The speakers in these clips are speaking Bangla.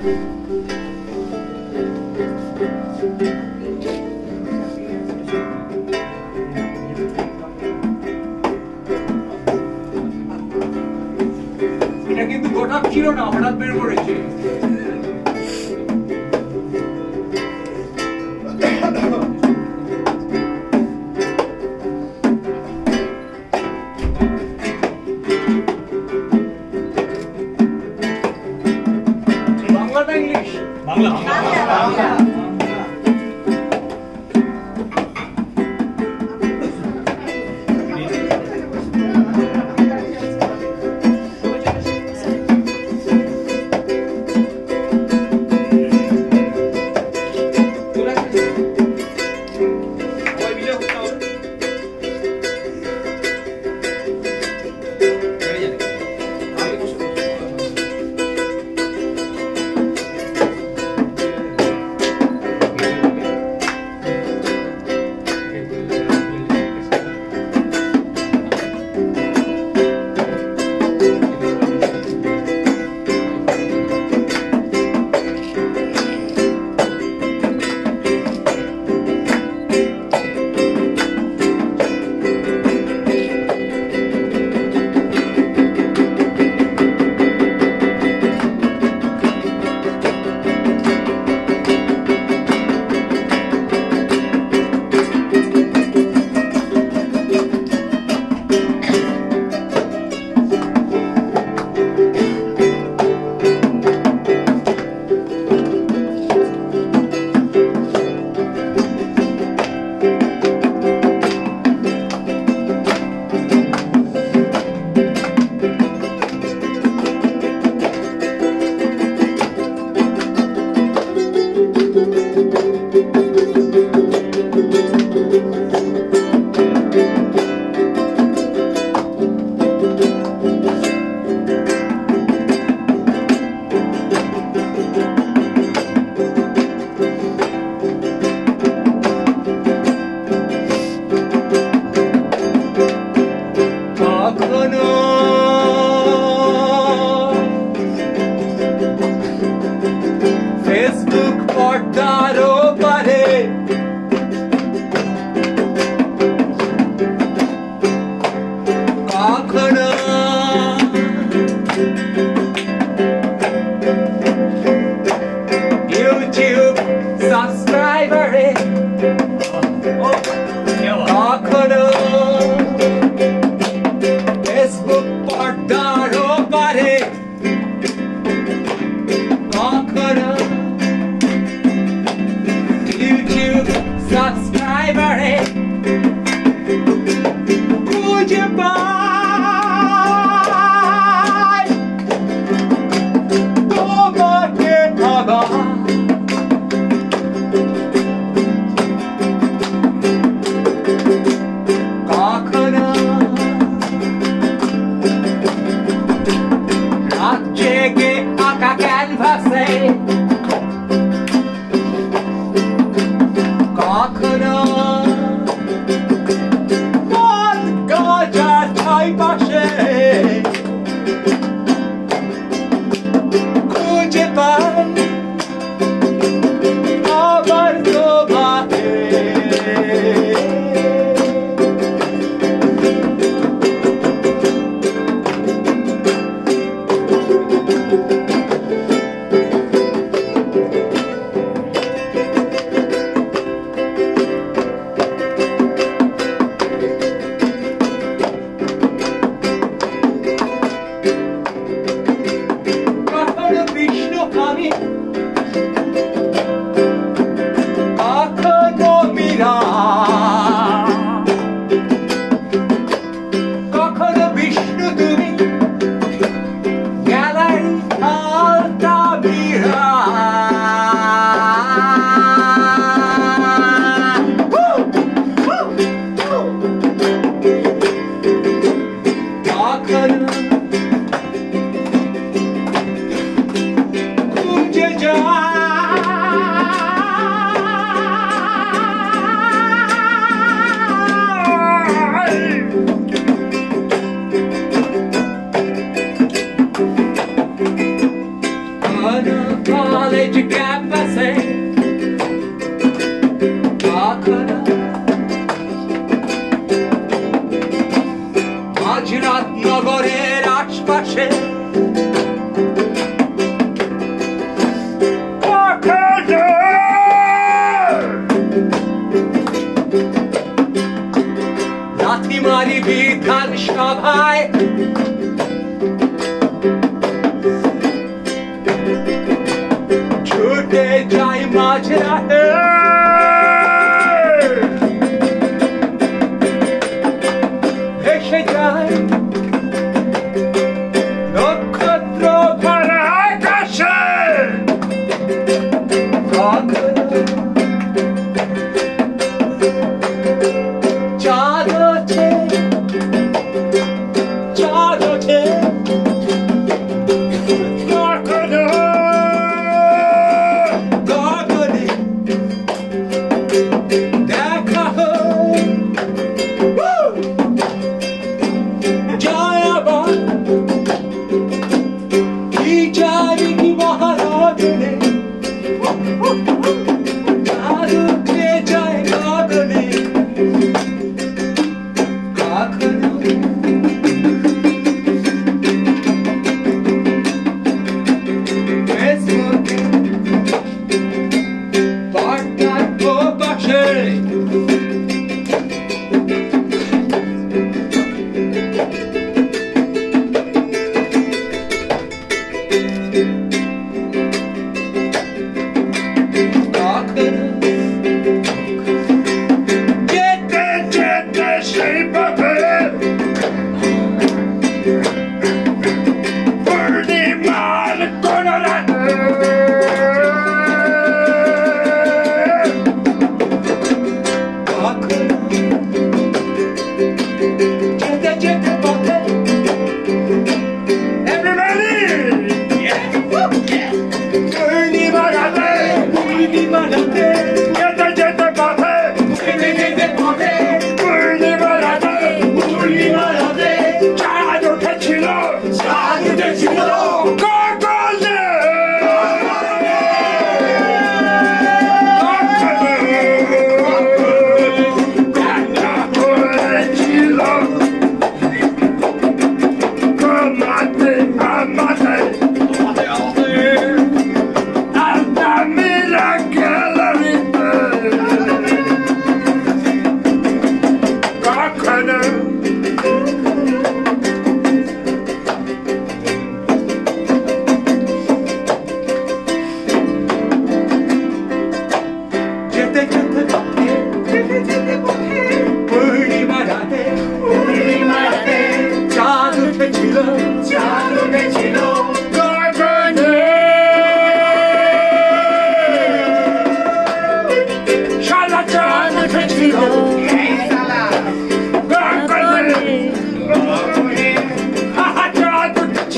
এটা কিন্তু গোটা ছিল না হঠাৎ বের করেছে। নগরের আশপাশে। লাথিমারি বিধানসভায় ছুটে যাই মাঝে noche.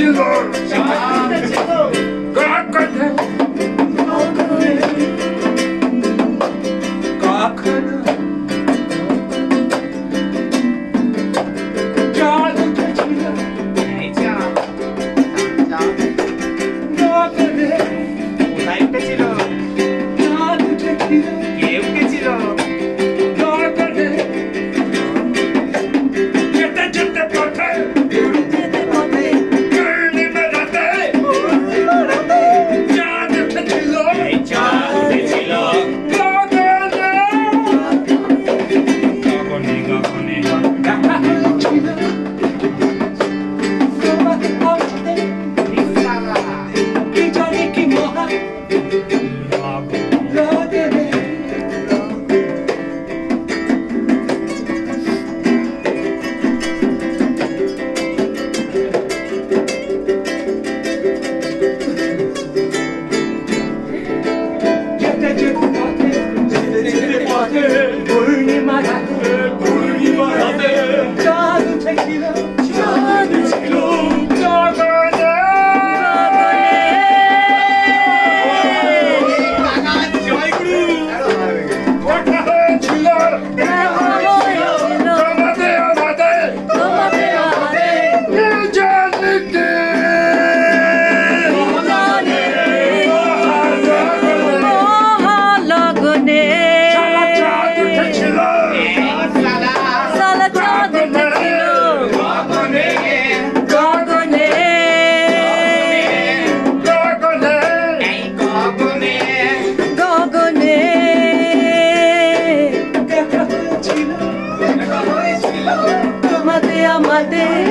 Silver! day.